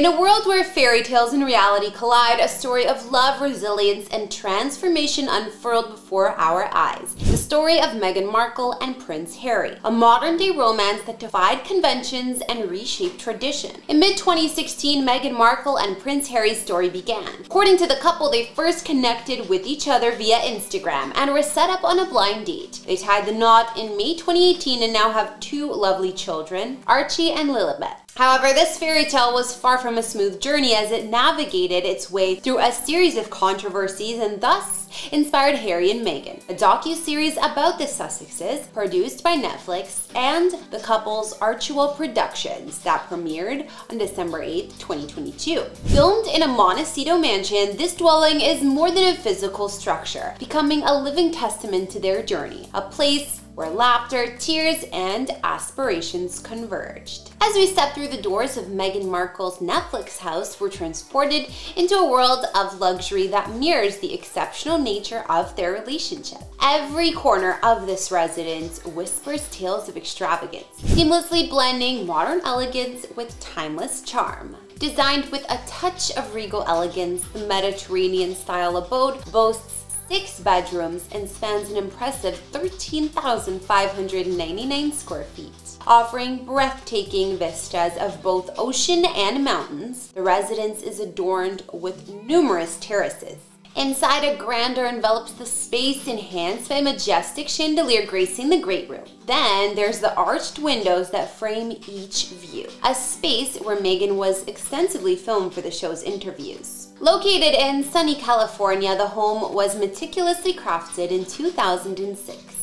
In a world where fairy tales and reality collide, a story of love, resilience, and transformation unfurled before our eyes. The story of Meghan Markle and Prince Harry, a modern day romance that defied conventions and reshaped tradition. In mid 2016, Meghan Markle and Prince Harry's story began. According to the couple, they first connected with each other via Instagram and were set up on a blind date. They tied the knot in May 2018 and now have two lovely children, Archie and Lilibet. However, this fairy tale was far from a smooth journey as it navigated its way through a series of controversies and thus inspired Harry and Meghan, a docu-series about the Sussexes produced by Netflix and the couple's Archewell Productions that premiered on December 8, 2022. Filmed in a Montecito mansion, this dwelling is more than a physical structure, becoming a living testament to their journey, a place where laughter, tears, and aspirations converged. As we step through the doors of Meghan Markle's Netflix house, we're transported into a world of luxury that mirrors the exceptional nature of their relationship. Every corner of this residence whispers tales of extravagance, seamlessly blending modern elegance with timeless charm. Designed with a touch of regal elegance, the Mediterranean style abode boasts six bedrooms and spans an impressive 13,599 square feet. Offering breathtaking vistas of both ocean and mountains, the residence is adorned with numerous terraces, Inside, a grandeur envelops the space, enhanced by a majestic chandelier gracing the great room. Then there's the arched windows that frame each view, a space where Meghan was extensively filmed for the show's interviews. Located in sunny California, the home was meticulously crafted in 2006.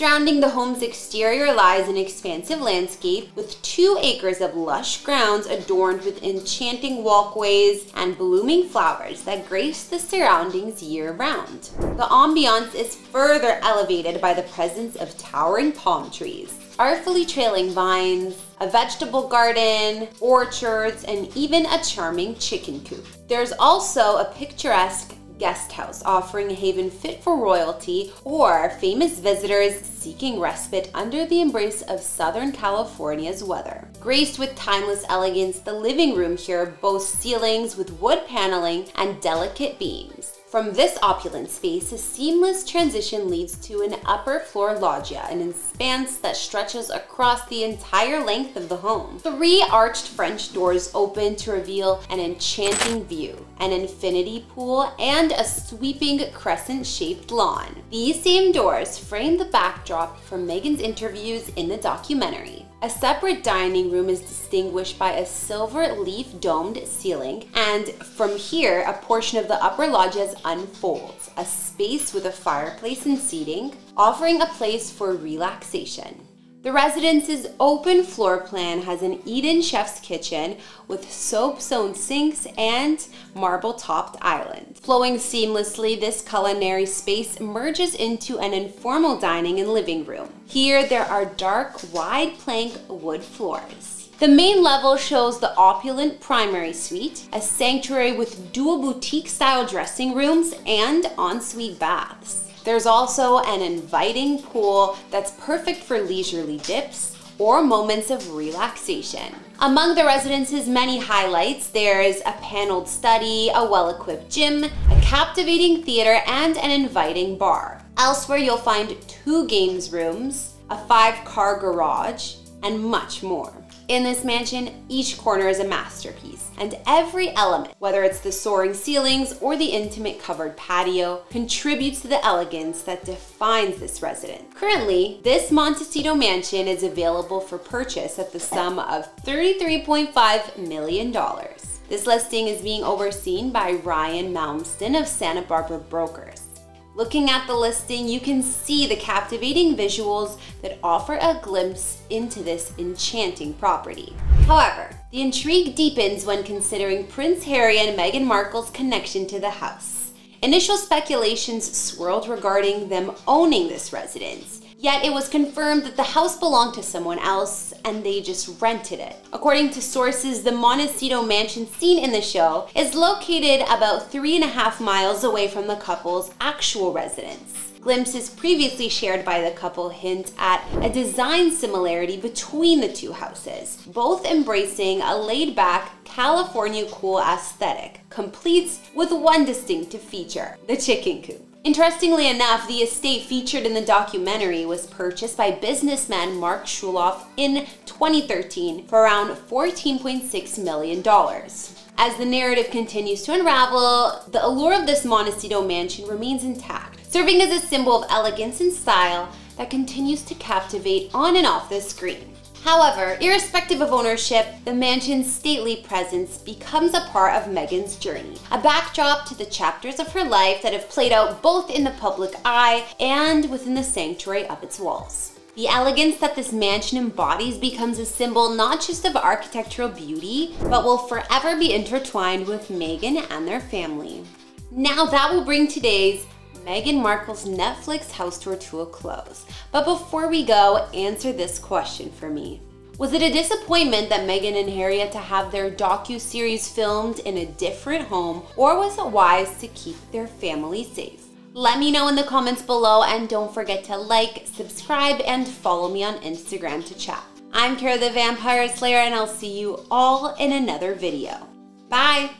Surrounding the home's exterior lies an expansive landscape with two acres of lush grounds adorned with enchanting walkways and blooming flowers that grace the surroundings year round. The ambiance is further elevated by the presence of towering palm trees, artfully trailing vines, a vegetable garden, orchards, and even a charming chicken coop. There's also a picturesque guest house offering a haven fit for royalty or famous visitors seeking respite under the embrace of Southern California's weather. Graced with timeless elegance, the living room here boasts ceilings with wood paneling and delicate beams. From this opulent space, a seamless transition leads to an upper floor loggia, an expanse that stretches across the entire length of the home. Three arched French doors open to reveal an enchanting view, an infinity pool, and a sweeping crescent-shaped lawn. These same doors frame the backdrop for Meghan's interviews in the documentary. A separate dining room is distinguished by a silver leaf domed ceiling, and from here, a portion of the upper loggia unfolds, a space with a fireplace and seating, offering a place for relaxation. The residence's open floor plan has an eat-in chef's kitchen with soapstone sinks and marble-topped island. Flowing seamlessly, this culinary space merges into an informal dining and living room. Here, there are dark, wide plank wood floors. The main level shows the opulent primary suite, a sanctuary with dual boutique-style dressing rooms and ensuite baths. There's also an inviting pool that's perfect for leisurely dips or moments of relaxation. Among the residence's many highlights, there's a paneled study, a well-equipped gym, a captivating theater, and an inviting bar. Elsewhere, you'll find two games rooms, a five-car garage, and much more. In this mansion, each corner is a masterpiece, and every element, whether it's the soaring ceilings or the intimate covered patio, contributes to the elegance that defines this residence. Currently, this Montecito mansion is available for purchase at the sum of $33.5 million. This listing is being overseen by Ryan Malmston of Santa Barbara Brokers. Looking at the listing, you can see the captivating visuals that offer a glimpse into this enchanting property. However, the intrigue deepens when considering Prince Harry and Meghan Markle's connection to the house. Initial speculations swirled regarding them owning this residence, Yet it was confirmed that the house belonged to someone else and they just rented it. According to sources, the Montecito mansion seen in the show is located about three and a half miles away from the couple's actual residence. Glimpses previously shared by the couple hint at a design similarity between the two houses, both embracing a laid back, California cool aesthetic, complete with one distinctive feature the chicken coop. Interestingly enough, the estate featured in the documentary was purchased by businessman Mark Schuloff in 2013 for around $14.6 million. As the narrative continues to unravel, the allure of this Montecito mansion remains intact, serving as a symbol of elegance and style that continues to captivate on and off the screen. However, irrespective of ownership, the mansion's stately presence becomes a part of Meghan's journey, a backdrop to the chapters of her life that have played out both in the public eye and within the sanctuary of its walls. The elegance that this mansion embodies becomes a symbol not just of architectural beauty, but will forever be intertwined with Meghan and their family. Now that will bring today's Meghan Markle's Netflix house tour to a close. But before we go, answer this question for me. Was it a disappointment that Meghan and Harry had to have their docu-series filmed in a different home, or was it wise to keep their family safe? Let me know in the comments below and don't forget to like, subscribe, and follow me on Instagram to chat. I'm Kara the Vampire Slayer and I'll see you all in another video. Bye!